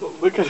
Look at